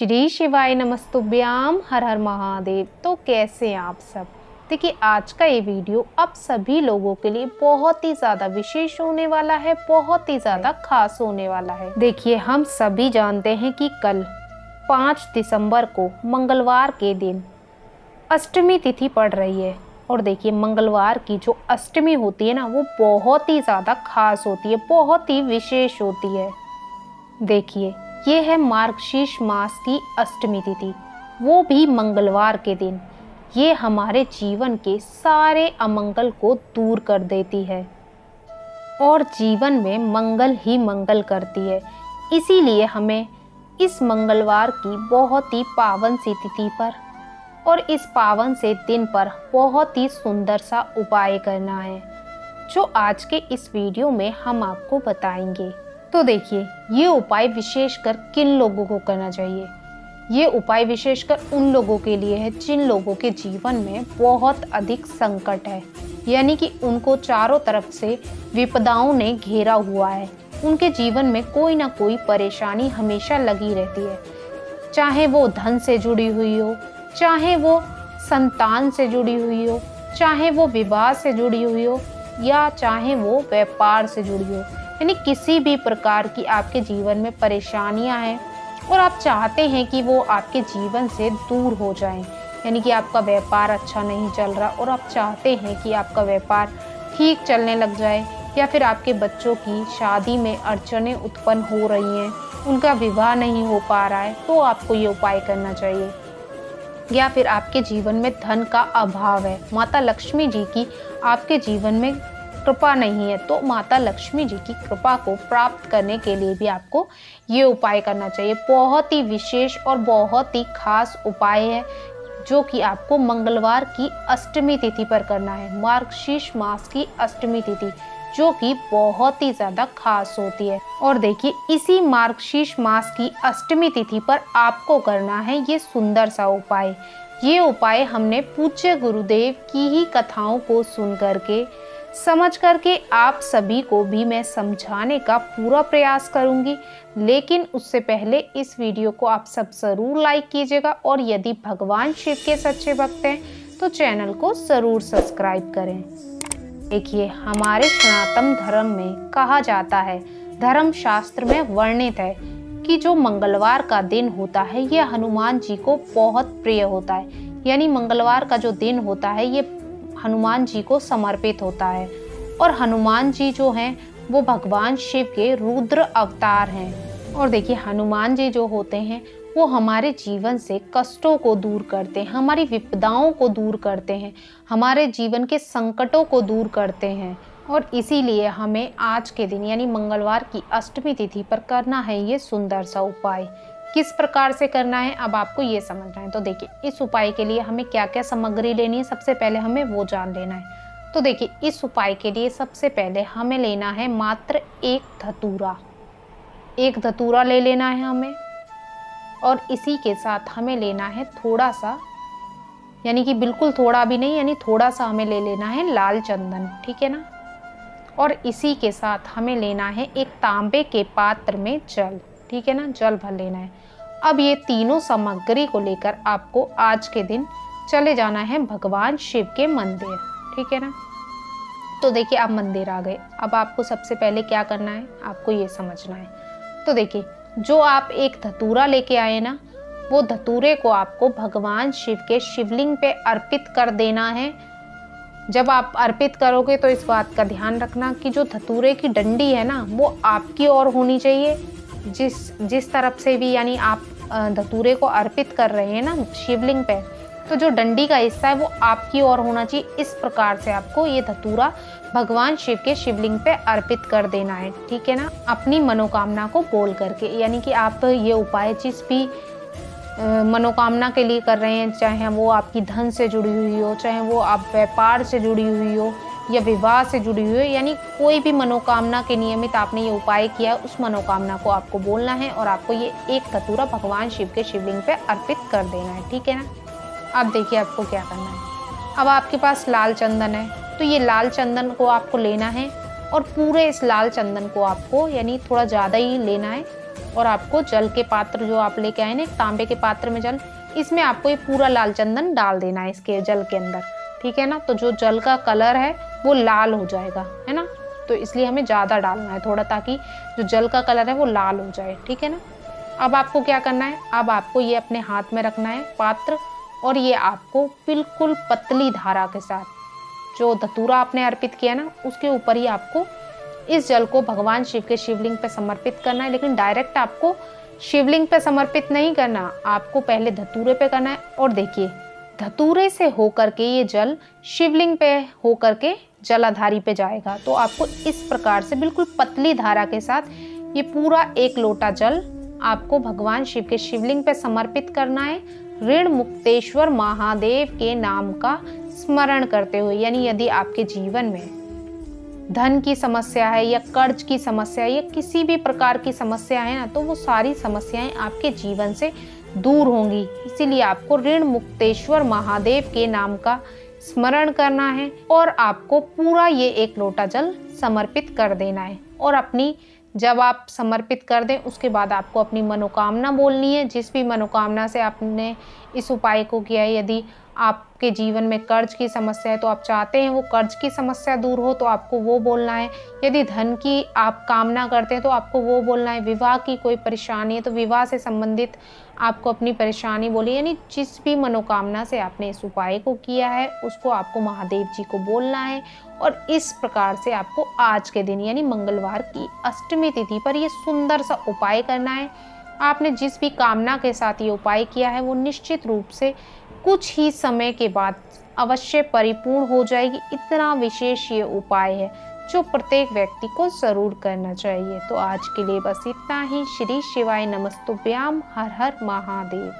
श्री शिवाय नमस्तुभ्याम, हर हर महादेव। तो कैसे हैं आप सब? देखिए, आज का ये वीडियो अब सभी लोगों के लिए बहुत ही ज़्यादा विशेष होने वाला है, बहुत ही ज़्यादा खास होने वाला है। देखिए, हम सभी जानते हैं कि कल पाँच दिसंबर को मंगलवार के दिन अष्टमी तिथि पड़ रही है। और देखिए, मंगलवार की जो अष्टमी होती है ना, वो बहुत ही ज़्यादा खास होती है, बहुत ही विशेष होती है। देखिए ये है मार्गशीर्ष मास की अष्टमी तिथि। वो भी मंगलवार के दिन। ये हमारे जीवन के सारे अमंगल को दूर कर देती है। और जीवन में मंगल ही मंगल करती है। इसीलिए हमें इस मंगलवार की बहुत ही पावन सी तिथि पर और इस पावन से दिन पर बहुत ही सुंदर सा उपाय करना है, जो आज के इस वीडियो में हम आपको बताएँगे। तो देखिए, ये उपाय विशेषकर किन लोगों को करना चाहिए? ये उपाय विशेषकर उन लोगों के लिए है जिन लोगों के जीवन में बहुत अधिक संकट है। यानी कि उनको चारों तरफ़ से विपदाओं ने घेरा हुआ है। उनके जीवन में कोई ना कोई परेशानी हमेशा लगी रहती है। चाहे वो धन से जुड़ी हुई हो, चाहे वो संतान से जुड़ी हुई हो, चाहे वो विवाह से जुड़ी हुई हो, या चाहे वो व्यापार से जुड़ी हो यानी किसी भी प्रकार की आपके जीवन में परेशानियाँ हैं और आप चाहते हैं कि वो आपके जीवन से दूर हो जाएँ, यानी कि आपका व्यापार अच्छा नहीं चल रहा और आप चाहते हैं कि आपका व्यापार ठीक चलने लग जाए या फिर आपके बच्चों की शादी में अड़चने उत्पन्न हो रही हैं, उनका विवाह नहीं हो पा रहा है तो आपको ये उपाय करना चाहिए। या फिर आपके जीवन में धन का अभाव है। माता लक्ष्मी जी की आपके जीवन में कृपा नहीं है तो माता लक्ष्मी जी की कृपा को प्राप्त करने के लिए भी आपको ये उपाय करना चाहिए। बहुत ही विशेष और बहुत ही खास उपाय है, जो कि आपको मंगलवार की अष्टमी तिथि पर करना है। मार्गशीर्ष मास की अष्टमी तिथि, जो कि बहुत ही ज़्यादा खास होती है। और देखिए, इसी मार्गशीर्ष मास की अष्टमी तिथि पर आपको करना है ये सुंदर सा उपाय। ये उपाय हमने पूज्य गुरुदेव की ही कथाओं को सुन करके समझ करके आप सभी को भी मैं समझाने का पूरा प्रयास करूँगी। लेकिन उससे पहले इस वीडियो को आप सब ज़रूर लाइक कीजिएगा और यदि भगवान शिव के सच्चे भक्त हैं तो चैनल को ज़रूर सब्सक्राइब करें। देखिए, हमारे सनातन धर्म में कहा जाता है धर्म शास्त्र में वर्णित है कि जो मंगलवार का दिन होता है, यह हनुमान जी को बहुत प्रिय होता है। यानी मंगलवार का जो दिन होता है, ये हनुमान जी को समर्पित होता है। और हनुमान जी जो हैं, वो भगवान शिव के रुद्र अवतार हैं। और देखिए, हनुमान जी जो होते हैं, वो हमारे जीवन से कष्टों को दूर करते हैं, हमारी विपदाओं को दूर करते हैं, हमारे जीवन के संकटों को दूर करते हैं। और इसीलिए हमें आज के दिन, यानी मंगलवार की अष्टमी तिथि पर करना है ये सुंदर सा उपाय। किस प्रकार से करना है, अब आपको ये समझना है। तो देखिए, इस उपाय के लिए हमें क्या क्या सामग्री लेनी है, सबसे पहले हमें वो जान लेना है। तो देखिए, इस उपाय के लिए सबसे पहले हमें लेना है मात्र एक धतूरा। एक धतूरा ले लेना है हमें और इसी के साथ हमें लेना है थोड़ा सा यानी कि बिल्कुल थोड़ा भी नहीं, यानी थोड़ा सा हमें ले लेना है लाल चंदन, ठीक है ना? और इसी के साथ हमें लेना है एक तांबे के पात्र में जल। ठीक है ना? जल भर लेना है। अब ये तीनों सामग्री को लेकर आपको आज के दिन चले जाना है भगवान शिव के मंदिर, ठीक है ना? तो देखिए आप मंदिर आ गए। अब आपको सबसे पहले क्या करना है? आपको ये समझना है। तो देखिए, जो आप एक धतूरा लेके आए ना, वो धतूरे को आपको भगवान शिव के शिवलिंग पे अर्पित कर देना है। जब आप अर्पित करोगे तो इस बात का ध्यान रखना कि जो धतूरे की डंडी है ना, वो आपकी ओर होनी चाहिए। जिस जिस तरफ़ से भी यानी आप धतूरे को अर्पित कर रहे हैं ना, शिवलिंग पे तो जो डंडी का हिस्सा है वो आपकी ओर होना चाहिए। इस प्रकार से आपको ये धतूरा भगवान शिव के शिवलिंग पे अर्पित कर देना है, ठीक है ना? अपनी मनोकामना को बोल करके, यानी कि आप ये उपाय जिस भी मनोकामना के लिए कर रहे हैं, चाहे वो आपकी धन से जुड़ी हुई हो, चाहे वो आप व्यापार से जुड़ी हुई हो या विवाह से जुड़ी हुई है, यानी कोई भी मनोकामना के नियमित आपने ये उपाय किया, उस मनोकामना को आपको बोलना है और आपको ये एक कतूरा भगवान शिव के शिवलिंग पे अर्पित कर देना है, ठीक है ना? अब देखिए आपको क्या करना है। अब आपके पास लाल चंदन है तो ये लाल चंदन को आपको लेना है और पूरे इस लाल चंदन को आपको, यानी थोड़ा ज़्यादा ही लेना है और आपको जल के पात्र जो आप लेके आए ना तांबे के पात्र में जल, इसमें आपको ये पूरा लाल चंदन डाल देना है इसके जल के अंदर। ठीक है ना? तो जो जल का कलर है, वो लाल हो जाएगा, है ना? तो इसलिए हमें ज़्यादा डालना है थोड़ा, ताकि जो जल का कलर है, वो लाल हो जाए, ठीक है ना? अब आपको क्या करना है? अब आपको ये अपने हाथ में रखना है पात्र, और ये आपको बिल्कुल पतली धारा के साथ, जो धतूरा आपने अर्पित किया ना, उसके ऊपर ही आपको इस जल को भगवान शिव के शिवलिंग पर समर्पित करना है। लेकिन डायरेक्ट आपको शिवलिंग पे समर्पित नहीं करना, आपको पहले धतूरे पे करना है, और देखिए धतूरे से होकर के ये जल शिवलिंग पे होकर के जलाधारी पे जाएगा। तो आपको इस प्रकार से बिल्कुल पतली धारा के साथ ये पूरा एक लोटा जल आपको भगवान शिव के शिवलिंग पे समर्पित करना है। ऋण मुक्तेश्वर महादेव के नाम का स्मरण करते हुए, यानी यदि आपके जीवन में धन की समस्या है या कर्ज की समस्या है या किसी भी प्रकार की समस्या है ना तो वो सारी समस्याएँ आपके जीवन से दूर होंगी। इसीलिए आपको ऋण मुक्तेश्वर महादेव के नाम का स्मरण करना है और आपको पूरा ये एक लोटा जल समर्पित कर देना है। और अपनी, जब आप समर्पित कर दें, उसके बाद आपको अपनी मनोकामना बोलनी है। जिस भी मनोकामना से आपने इस उपाय को किया है, यदि आपके जीवन में कर्ज की समस्या है तो आप चाहते हैं वो कर्ज की समस्या दूर हो तो आपको वो बोलना है। यदि धन की आप कामना करते हैं तो आपको वो बोलना है। विवाह की कोई परेशानी है तो विवाह से संबंधित आपको अपनी परेशानी बोली यानी जिस भी मनोकामना से आपने इस उपाय को किया है, उसको आपको महादेव जी को बोलना है और इस प्रकार से आपको आज के दिन, यानी मंगलवार की अष्टमी तिथि पर ये सुंदर सा उपाय करना है। आपने जिस भी कामना के साथ ये उपाय किया है, वो निश्चित रूप से कुछ ही समय के बाद अवश्य परिपूर्ण हो जाएगी। इतना विशेष ये उपाय है जो प्रत्येक व्यक्ति को ज़रूर करना चाहिए। तो आज के लिए बस इतना ही। श्री शिवाय नमस्तुभ्याम। हर हर महादेव।